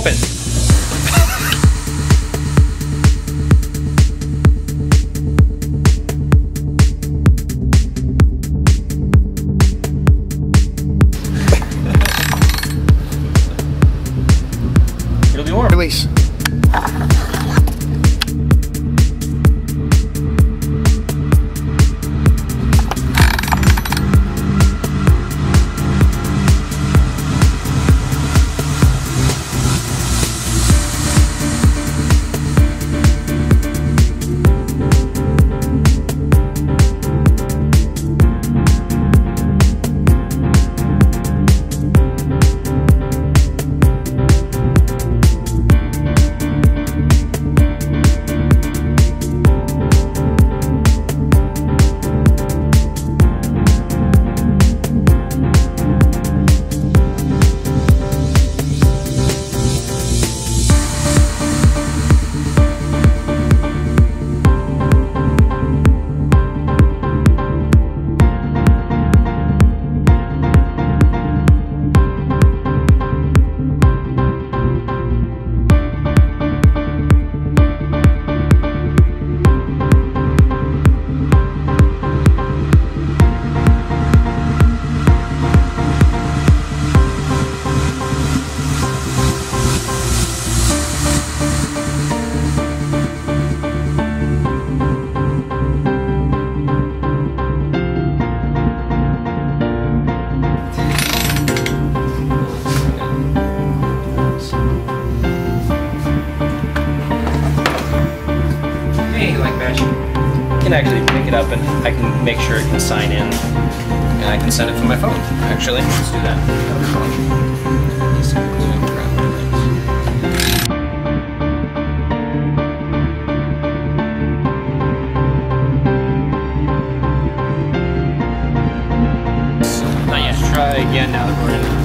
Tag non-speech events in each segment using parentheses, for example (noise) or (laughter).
Open. It'll be warm. Release. Can actually pick it up and I can make sure it can sign in. And I can send it from my phone. Actually, let's do that. Again now that we're in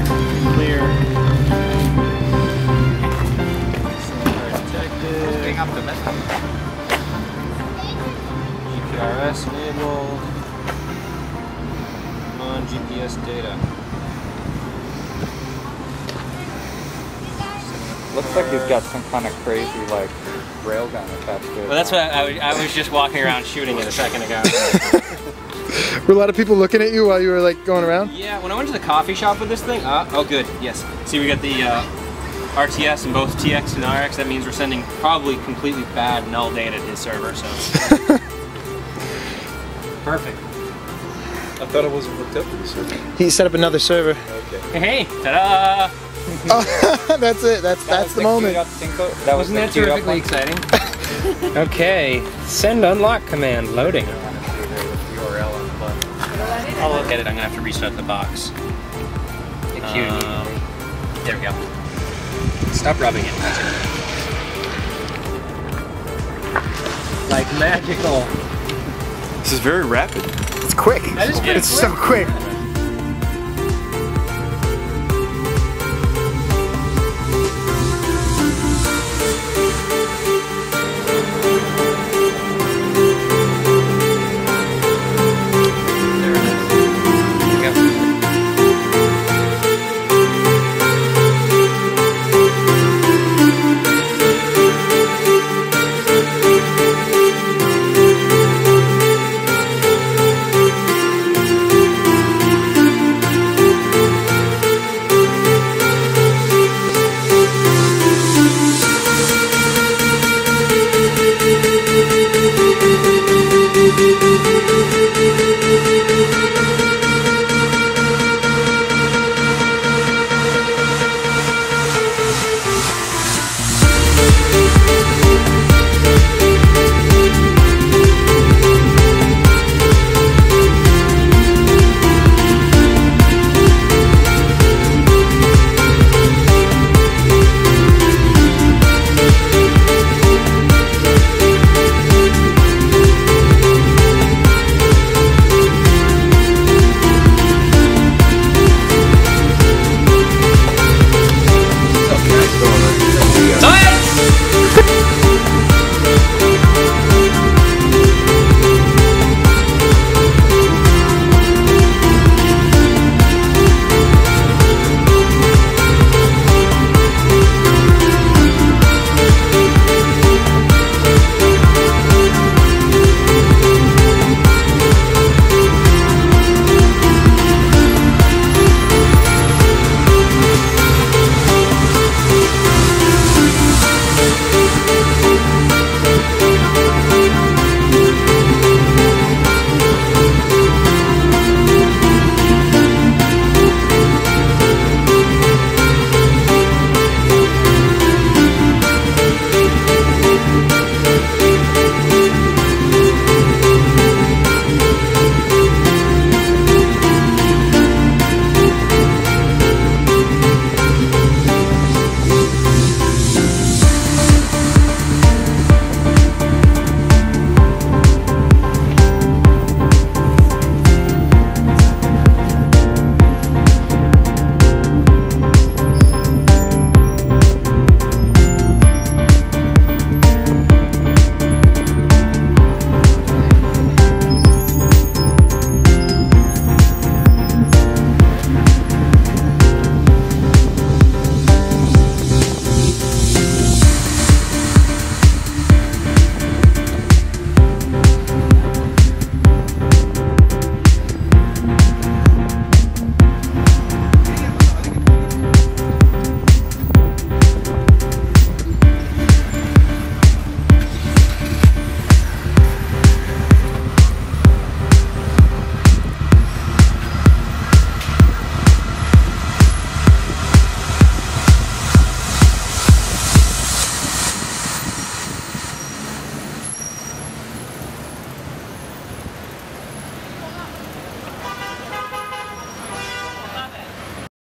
Looks like he's got some kind of crazy like railgun attached to it. Well, that's what I, was- I was just walking around shooting it a second ago. (laughs) Were a lot of people looking at you while you were like going around? yeah, when I went to the coffee shop with this thing, uh, oh good, yes. See, we got the uh, RTS and both TX and RX. That means we're sending probably completely bad null data to his server. So (laughs) perfect. I thought it wasn't hooked up to the server. He set up another server. Okay. Hey, ta-da! Oh, (laughs) that's it. That's that's the moment. That was Wasn't the that queued terrifically exciting? (laughs) okay, send unlock command loading. URL on the button. I'll look at it. I'm gonna have to restart the box. Um, there we go. Stop rubbing it. It. Like magical. This is very rapid. It's quick. That is pretty It's so quick.